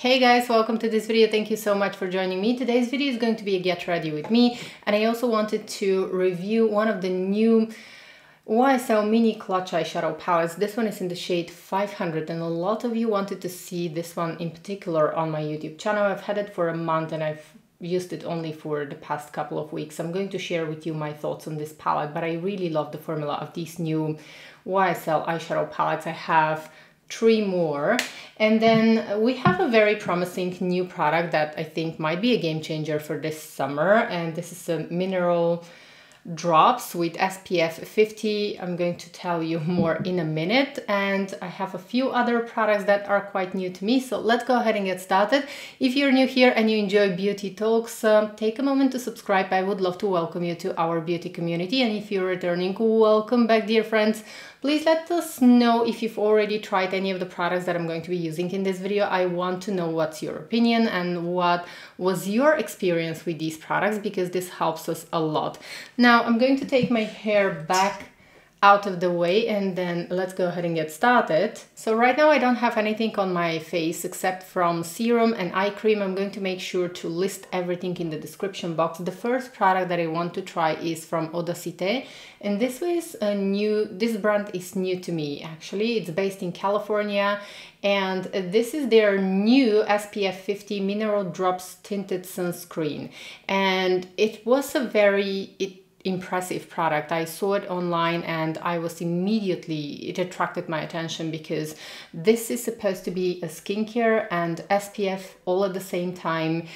Hey guys, welcome to this video. Thank you so much for joining me. Today's video is going to be a get ready with me and I also wanted to review one of the new YSL Mini Clutch Eyeshadow Palettes. This one is in the shade 500 and a lot of you wanted to see this one in particular on my YouTube channel. I've had it for a month and I've used it only for the past couple of weeks. I'm going to share with you my thoughts on this palette, but I really love the formula of these new YSL eyeshadow palettes. I have three more. And then we have a very promising new product that I think might be a game changer for this summer. And this is a mineral drops with SPF 50. I'm going to tell you more in a minute. And I have a few other products that are quite new to me. So let's go ahead and get started. If you're new here and you enjoy beauty talks, um, take a moment to subscribe. I would love to welcome you to our beauty community. And if you're returning, welcome back, dear friends. Please let us know if you've already tried any of the products that I'm going to be using in this video. I want to know what's your opinion and what was your experience with these products because this helps us a lot. Now I'm going to take my hair back out of the way and then let's go ahead and get started. So right now I don't have anything on my face except from serum and eye cream. I'm going to make sure to list everything in the description box. The first product that I want to try is from Odacité and this is a new, this brand is new to me actually. It's based in California and this is their new SPF 50 Mineral Drops Tinted Sunscreen and it was a very, it impressive product. I saw it online and I was immediately, it attracted my attention because this is supposed to be a skincare and SPF all at the same time.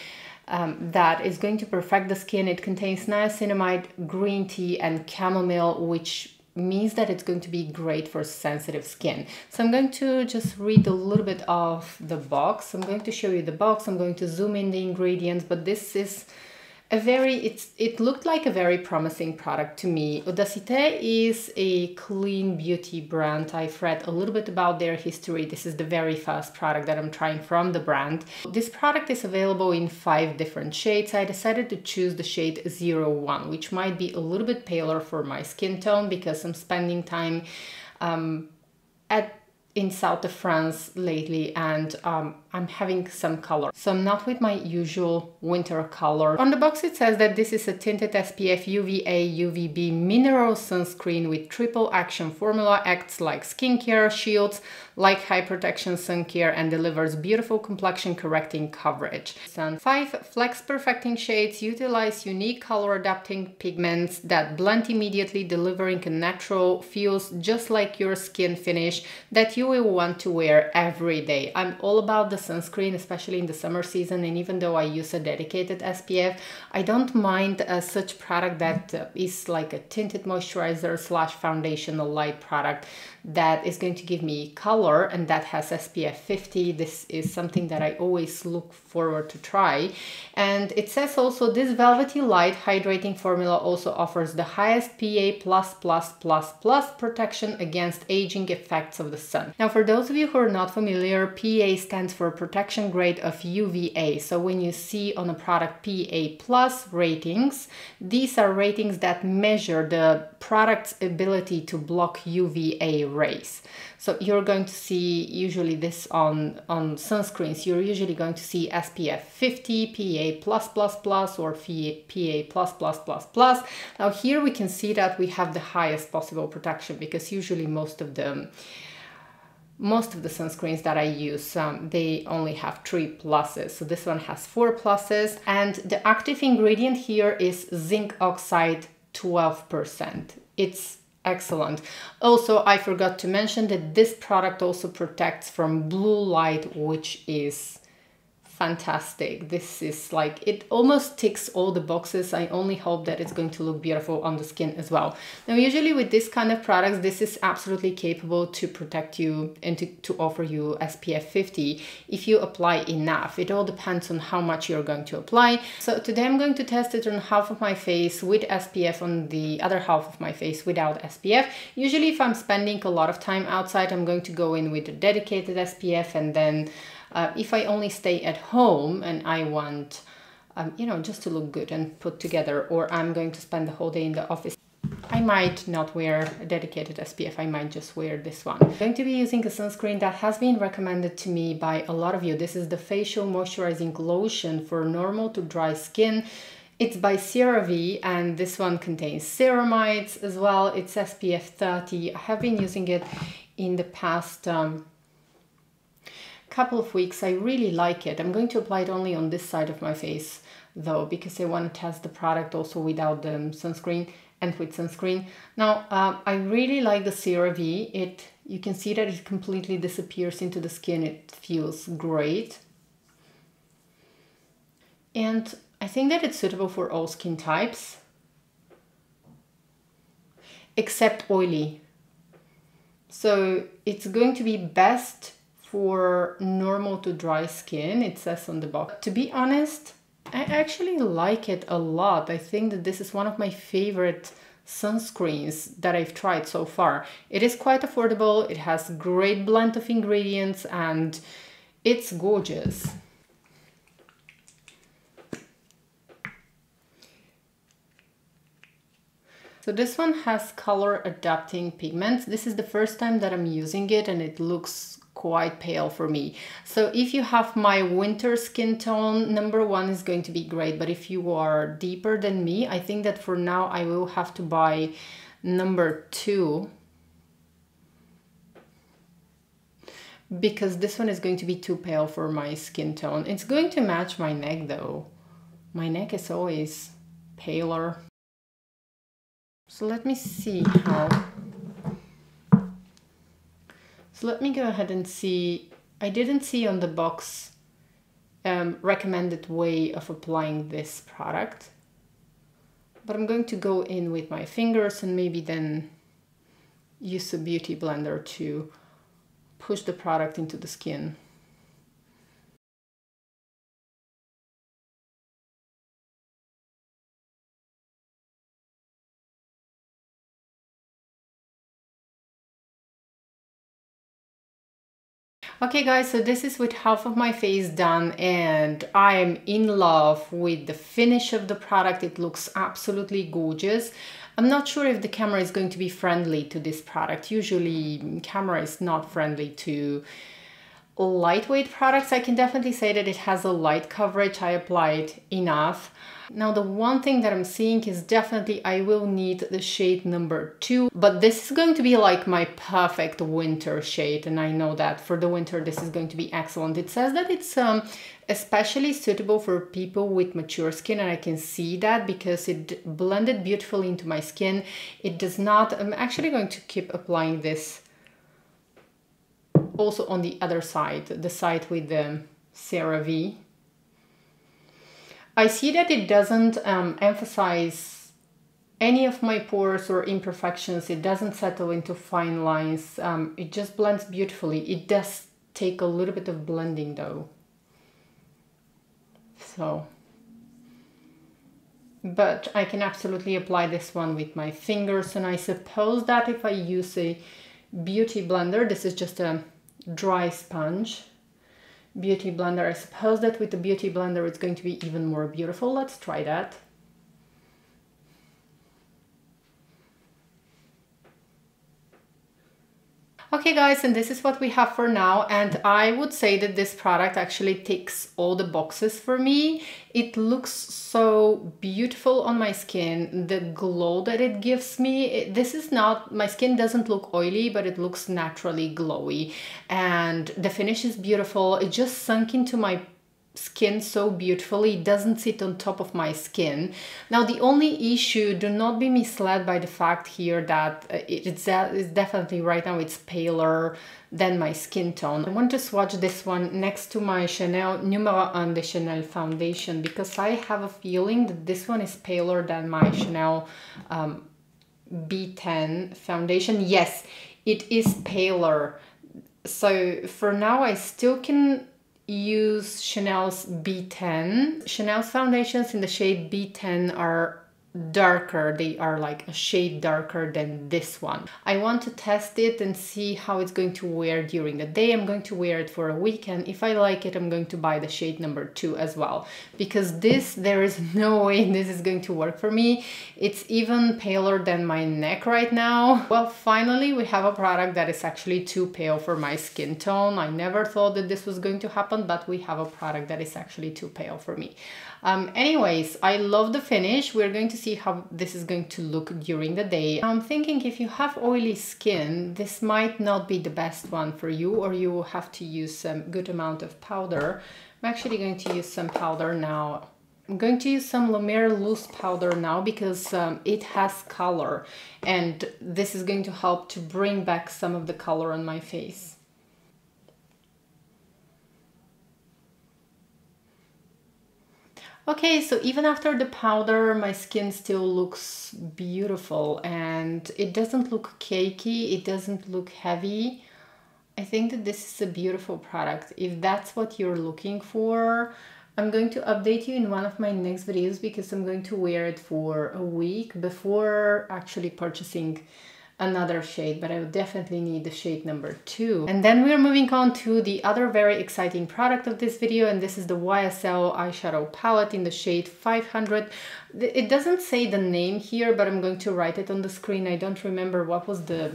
Um, that is going to perfect the skin. It contains niacinamide, green tea, and chamomile, which means that it's going to be great for sensitive skin. So I'm going to just read a little bit of the box. I'm going to show you the box. I'm going to zoom in the ingredients, but this is a very it's it looked like a very promising product to me. Odacité is a clean beauty brand. I've read a little bit about their history. This is the very first product that I'm trying from the brand. This product is available in five different shades. I decided to choose the shade 01, which might be a little bit paler for my skin tone because I'm spending time um, at in south of France lately and um, I'm having some color. So I'm not with my usual winter color. On the box it says that this is a tinted SPF UVA UVB mineral sunscreen with triple action formula, acts like skincare, shields, like high protection sun care and delivers beautiful complexion correcting coverage. Sun 5 flex perfecting shades utilize unique color adapting pigments that blend immediately delivering a natural feels just like your skin finish that you will want to wear every day. I'm all about the sunscreen, especially in the summer season. And even though I use a dedicated SPF, I don't mind uh, such product that uh, is like a tinted moisturizer slash foundational light product that is going to give me color and that has SPF 50. This is something that I always look forward to try. And it says also this velvety light hydrating formula also offers the highest PA++++ plus protection against aging effects of the sun. Now for those of you who are not familiar, PA stands for protection grade of UVA. So when you see on a product PA plus ratings, these are ratings that measure the product's ability to block UVA rays. So you're going to see usually this on, on sunscreens, you're usually going to see SPF 50, PA+++ or PA++++. Now here we can see that we have the highest possible protection because usually most of them most of the sunscreens that I use, um, they only have three pluses. So this one has four pluses. And the active ingredient here is zinc oxide 12%. It's excellent. Also, I forgot to mention that this product also protects from blue light, which is fantastic. This is like, it almost ticks all the boxes. I only hope that it's going to look beautiful on the skin as well. Now, usually with this kind of products, this is absolutely capable to protect you and to, to offer you SPF 50 if you apply enough. It all depends on how much you're going to apply. So today I'm going to test it on half of my face with SPF on the other half of my face without SPF. Usually if I'm spending a lot of time outside, I'm going to go in with a dedicated SPF and then uh, if I only stay at home and I want, um, you know, just to look good and put together, or I'm going to spend the whole day in the office, I might not wear a dedicated SPF, I might just wear this one. I'm going to be using a sunscreen that has been recommended to me by a lot of you. This is the Facial Moisturizing Lotion for normal to dry skin. It's by CeraVe and this one contains ceramides as well. It's SPF 30. I have been using it in the past um, couple of weeks. I really like it. I'm going to apply it only on this side of my face though because I want to test the product also without the sunscreen and with sunscreen. Now um, I really like the CeraVe. It you can see that it completely disappears into the skin. It feels great. And I think that it's suitable for all skin types, except oily. So it's going to be best for normal to dry skin, it says on the box. To be honest, I actually like it a lot. I think that this is one of my favorite sunscreens that I've tried so far. It is quite affordable, it has great blend of ingredients and it's gorgeous. So this one has color adapting pigments. This is the first time that I'm using it and it looks quite pale for me. So if you have my winter skin tone, number one is going to be great. But if you are deeper than me, I think that for now I will have to buy number two because this one is going to be too pale for my skin tone. It's going to match my neck though. My neck is always paler. So let me see how. So let me go ahead and see. I didn't see on the box um, recommended way of applying this product. But I'm going to go in with my fingers and maybe then use a beauty blender to push the product into the skin. Okay guys, so this is with half of my face done and I'm in love with the finish of the product. It looks absolutely gorgeous. I'm not sure if the camera is going to be friendly to this product. Usually camera is not friendly to lightweight products. I can definitely say that it has a light coverage. I applied enough. Now the one thing that I'm seeing is definitely I will need the shade number two, but this is going to be like my perfect winter shade and I know that for the winter this is going to be excellent. It says that it's um, especially suitable for people with mature skin and I can see that because it blended beautifully into my skin. It does not, I'm actually going to keep applying this also on the other side, the side with the CeraVe I see that it doesn't um, emphasize any of my pores or imperfections. It doesn't settle into fine lines. Um, it just blends beautifully. It does take a little bit of blending though. So, but I can absolutely apply this one with my fingers. And I suppose that if I use a beauty blender, this is just a dry sponge beauty blender. I suppose that with the beauty blender it's going to be even more beautiful. Let's try that. Okay guys, and this is what we have for now. And I would say that this product actually ticks all the boxes for me. It looks so beautiful on my skin. The glow that it gives me, it, this is not, my skin doesn't look oily, but it looks naturally glowy. And the finish is beautiful. It just sunk into my skin so beautifully it doesn't sit on top of my skin. Now the only issue do not be misled by the fact here that uh, it's, it's definitely right now it's paler than my skin tone. I want to swatch this one next to my chanel numero un de chanel foundation because i have a feeling that this one is paler than my chanel um, b10 foundation. Yes it is paler. So for now i still can use Chanel's B10. Chanel's foundations in the shade B10 are darker they are like a shade darker than this one. I want to test it and see how it's going to wear during the day. I'm going to wear it for a week and if i like it i'm going to buy the shade number two as well. Because this there is no way this is going to work for me. It's even paler than my neck right now. Well finally we have a product that is actually too pale for my skin tone. I never thought that this was going to happen but we have a product that is actually too pale for me. Um, anyways, I love the finish. We're going to see how this is going to look during the day. I'm thinking if you have oily skin, this might not be the best one for you or you will have to use some good amount of powder. I'm actually going to use some powder now. I'm going to use some La Mer loose powder now because um, it has color and this is going to help to bring back some of the color on my face. Okay, so even after the powder, my skin still looks beautiful and it doesn't look cakey, it doesn't look heavy. I think that this is a beautiful product. If that's what you're looking for, I'm going to update you in one of my next videos because I'm going to wear it for a week before actually purchasing another shade, but I would definitely need the shade number two. And then we're moving on to the other very exciting product of this video, and this is the YSL eyeshadow palette in the shade 500. It doesn't say the name here, but I'm going to write it on the screen. I don't remember what was the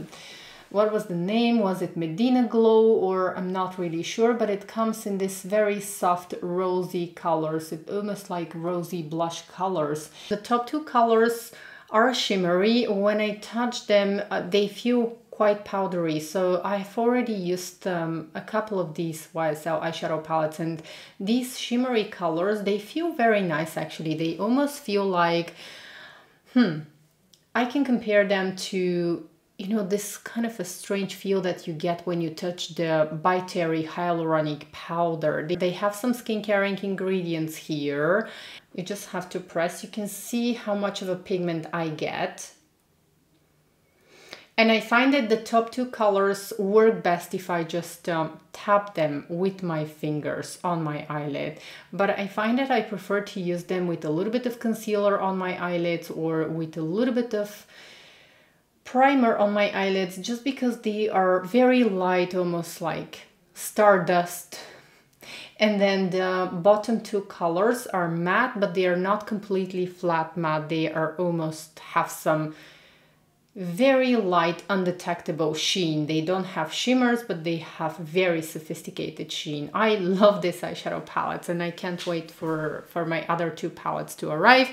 what was the name was it medina glow or i'm not really sure but it comes in this very soft rosy colors it almost like rosy blush colors the top two colors are shimmery. When I touch them, uh, they feel quite powdery. So I've already used um, a couple of these YSL eyeshadow palettes and these shimmery colors, they feel very nice actually. They almost feel like, hmm, I can compare them to you know, this kind of a strange feel that you get when you touch the By Terry hyaluronic powder. They have some skincare ingredients here. You just have to press. You can see how much of a pigment I get. And I find that the top two colors work best if I just um, tap them with my fingers on my eyelid. But I find that I prefer to use them with a little bit of concealer on my eyelids or with a little bit of primer on my eyelids just because they are very light, almost like stardust. And then the bottom two colors are matte, but they are not completely flat matte. They are almost have some very light undetectable sheen. They don't have shimmers but they have very sophisticated sheen. I love this eyeshadow palettes and i can't wait for for my other two palettes to arrive.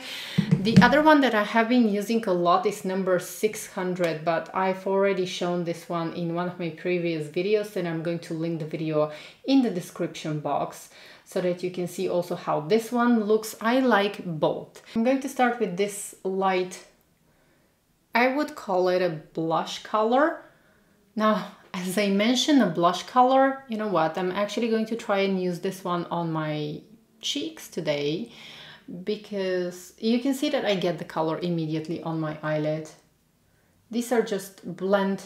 The other one that i have been using a lot is number 600 but i've already shown this one in one of my previous videos and i'm going to link the video in the description box so that you can see also how this one looks. I like both. I'm going to start with this light I would call it a blush color. Now, as I mentioned, a blush color, you know what, I'm actually going to try and use this one on my cheeks today because you can see that I get the color immediately on my eyelid. These are just blend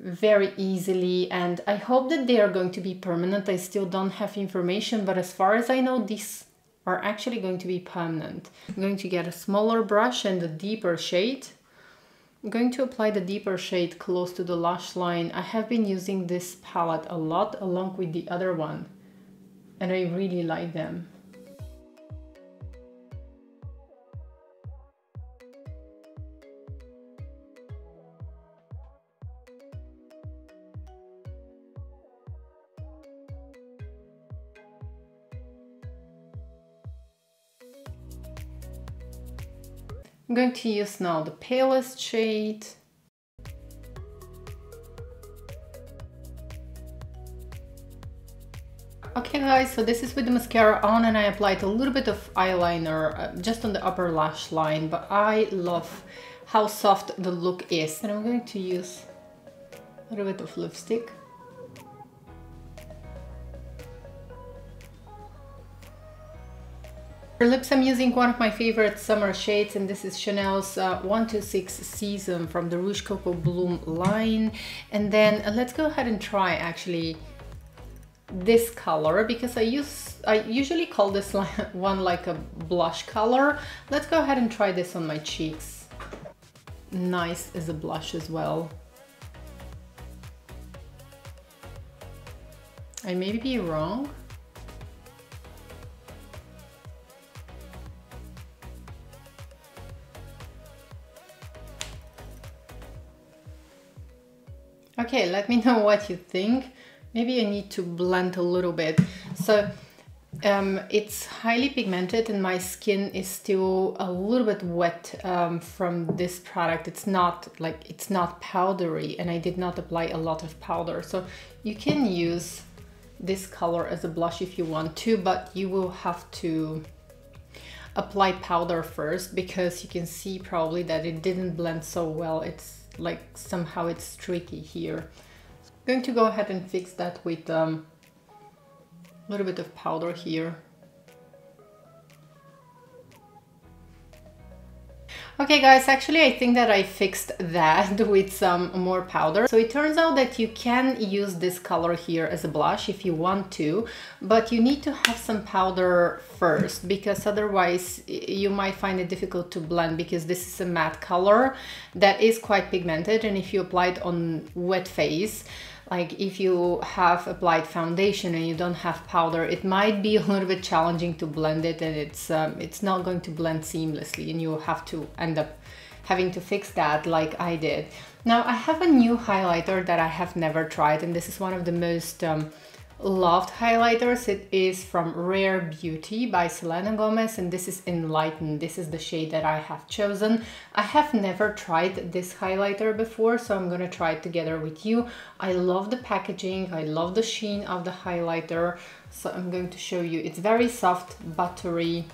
very easily and I hope that they are going to be permanent. I still don't have information, but as far as I know, these are actually going to be permanent. I'm going to get a smaller brush and a deeper shade. I'm going to apply the deeper shade close to the lash line. I have been using this palette a lot along with the other one and I really like them. I'm going to use now the palest shade. Okay guys, so this is with the mascara on and I applied a little bit of eyeliner uh, just on the upper lash line, but I love how soft the look is. And I'm going to use a little bit of lipstick. For lips, I'm using one of my favorite summer shades, and this is Chanel's uh, 126 Season from the Rouge Coco Bloom line. And then uh, let's go ahead and try actually this color because I use I usually call this one like a blush color. Let's go ahead and try this on my cheeks. Nice as a blush as well. I may be wrong. Okay, let me know what you think. Maybe I need to blend a little bit. So um, it's highly pigmented and my skin is still a little bit wet um, from this product. It's not like, it's not powdery and I did not apply a lot of powder. So you can use this color as a blush if you want to, but you will have to apply powder first because you can see probably that it didn't blend so well. It's like somehow it's tricky here. I'm going to go ahead and fix that with um, a little bit of powder here. Okay guys, actually I think that I fixed that with some more powder. So it turns out that you can use this color here as a blush if you want to, but you need to have some powder first because otherwise you might find it difficult to blend because this is a matte color that is quite pigmented and if you apply it on wet face, like if you have applied foundation and you don't have powder it might be a little bit challenging to blend it and it's um, it's not going to blend seamlessly and you have to end up having to fix that like I did. Now I have a new highlighter that I have never tried and this is one of the most um, loved highlighters. It is from Rare Beauty by Selena Gomez and this is Enlighten. This is the shade that I have chosen. I have never tried this highlighter before so I'm gonna try it together with you. I love the packaging, I love the sheen of the highlighter so I'm going to show you. It's very soft, buttery.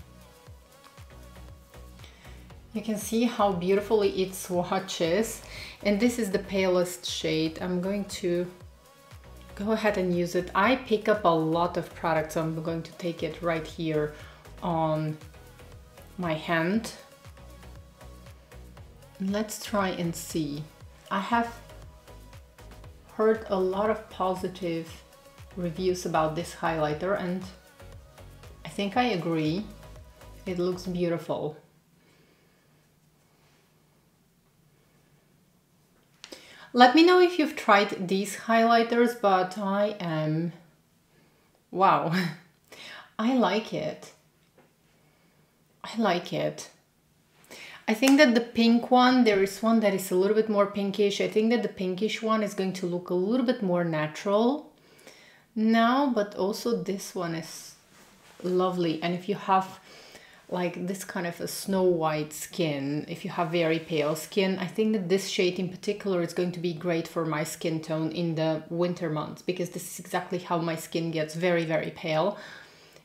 You can see how beautifully it swatches and this is the palest shade. I'm going to go ahead and use it. I pick up a lot of products, so I'm going to take it right here on my hand. Let's try and see. I have heard a lot of positive reviews about this highlighter and I think I agree. It looks beautiful. Let me know if you've tried these highlighters, but I am... Wow, I like it. I like it. I think that the pink one, there is one that is a little bit more pinkish. I think that the pinkish one is going to look a little bit more natural now, but also this one is lovely. And if you have like this kind of a snow white skin, if you have very pale skin, I think that this shade in particular is going to be great for my skin tone in the winter months because this is exactly how my skin gets very, very pale.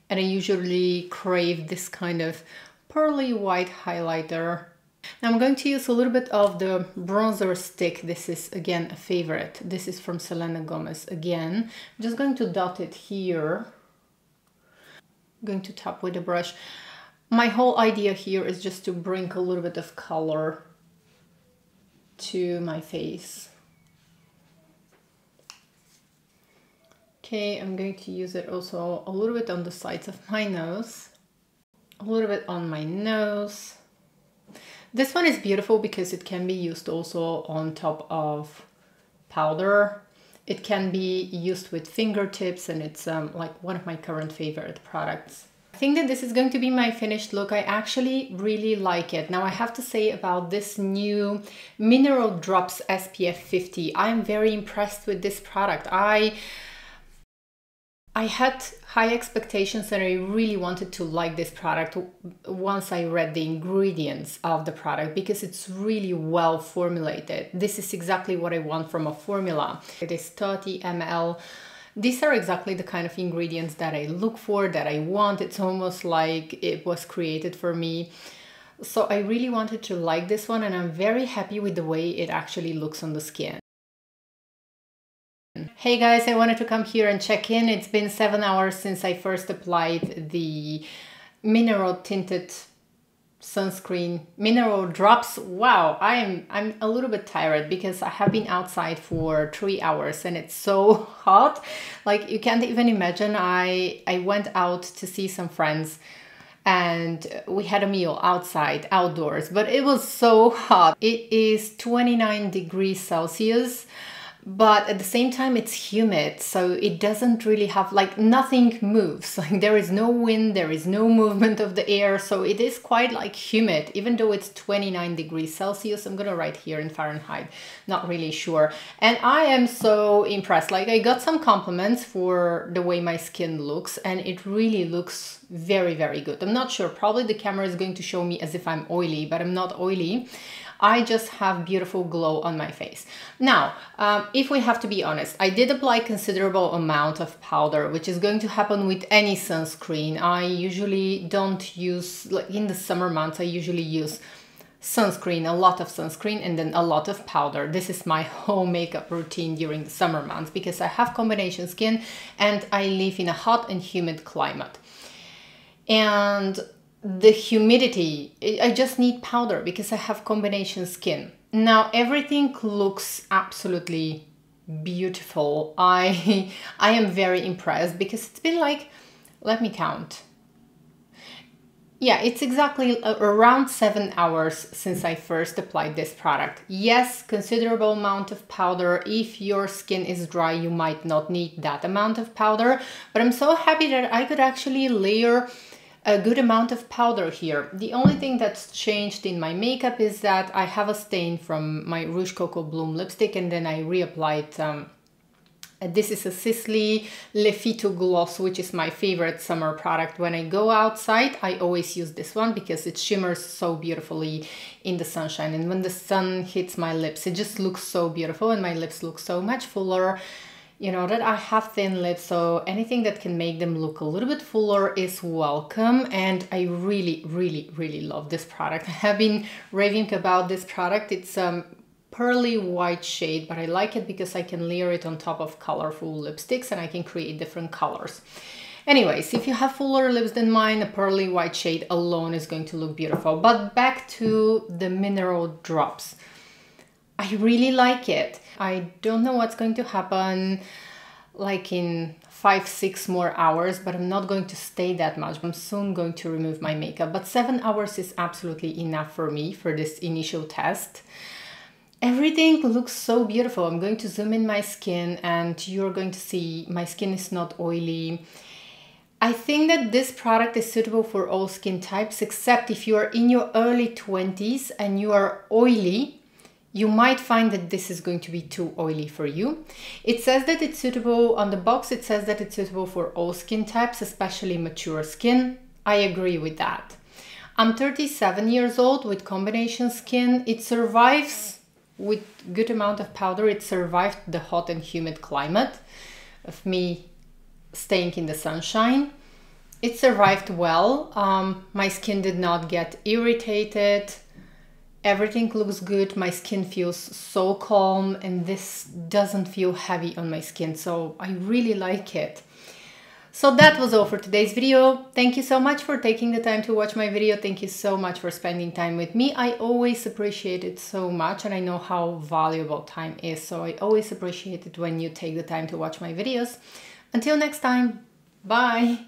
And I usually crave this kind of pearly white highlighter. Now I'm going to use a little bit of the bronzer stick. This is again a favorite. This is from Selena Gomez again. I'm just going to dot it here. I'm going to tap with a brush. My whole idea here is just to bring a little bit of color to my face. Okay, I'm going to use it also a little bit on the sides of my nose, a little bit on my nose. This one is beautiful because it can be used also on top of powder. It can be used with fingertips and it's um, like one of my current favorite products. I think that this is going to be my finished look. I actually really like it. Now I have to say about this new Mineral Drops SPF 50. I'm very impressed with this product. I I had high expectations and I really wanted to like this product once I read the ingredients of the product because it's really well formulated. This is exactly what I want from a formula. It is 30 ml these are exactly the kind of ingredients that I look for, that I want. It's almost like it was created for me. So I really wanted to like this one and I'm very happy with the way it actually looks on the skin. Hey guys, I wanted to come here and check in. It's been seven hours since I first applied the mineral tinted sunscreen mineral drops. Wow i am i'm a little bit tired because i have been outside for three hours and it's so hot. Like you can't even imagine. I i went out to see some friends and we had a meal outside outdoors but it was so hot. It is 29 degrees celsius but at the same time it's humid so it doesn't really have like nothing moves. Like there is no wind there is no movement of the air so it is quite like humid even though it's 29 degrees celsius. I'm gonna write here in fahrenheit not really sure. And i am so impressed. Like i got some compliments for the way my skin looks and it really looks very very good. I'm not sure. Probably the camera is going to show me as if i'm oily but i'm not oily I just have beautiful glow on my face. Now, um, if we have to be honest, I did apply considerable amount of powder, which is going to happen with any sunscreen. I usually don't use, like in the summer months, I usually use sunscreen, a lot of sunscreen, and then a lot of powder. This is my whole makeup routine during the summer months because I have combination skin and I live in a hot and humid climate. And the humidity, I just need powder because I have combination skin. Now everything looks absolutely beautiful. I I am very impressed because it's been like let me count. Yeah, it's exactly uh, around 7 hours since I first applied this product. Yes, considerable amount of powder. If your skin is dry, you might not need that amount of powder, but I'm so happy that I could actually layer a good amount of powder here. The only thing that's changed in my makeup is that I have a stain from my Rouge Coco Bloom lipstick and then I reapplied um, this is a Sisley Le Phyto Gloss, which is my favorite summer product. When I go outside, I always use this one because it shimmers so beautifully in the sunshine. And when the sun hits my lips, it just looks so beautiful and my lips look so much fuller you know that I have thin lips so anything that can make them look a little bit fuller is welcome and I really really really love this product. I have been raving about this product. It's um pearly white shade but I like it because I can layer it on top of colorful lipsticks and I can create different colors. Anyways if you have fuller lips than mine a pearly white shade alone is going to look beautiful. But back to the mineral drops I really like it I don't know what's going to happen like in five, six more hours, but I'm not going to stay that much. I'm soon going to remove my makeup, but seven hours is absolutely enough for me for this initial test. Everything looks so beautiful. I'm going to zoom in my skin and you're going to see my skin is not oily. I think that this product is suitable for all skin types, except if you are in your early 20s and you are oily, you might find that this is going to be too oily for you. It says that it's suitable, on the box it says that it's suitable for all skin types, especially mature skin. I agree with that. I'm 37 years old with combination skin. It survives with good amount of powder. It survived the hot and humid climate of me staying in the sunshine. It survived well. Um, my skin did not get irritated everything looks good my skin feels so calm and this doesn't feel heavy on my skin so I really like it so that was all for today's video. Thank you so much for taking the time to watch my video. Thank you so much for spending time with me. I always appreciate it so much and I know how valuable time is. So I always appreciate it when you take the time to watch my videos. Until next time, bye.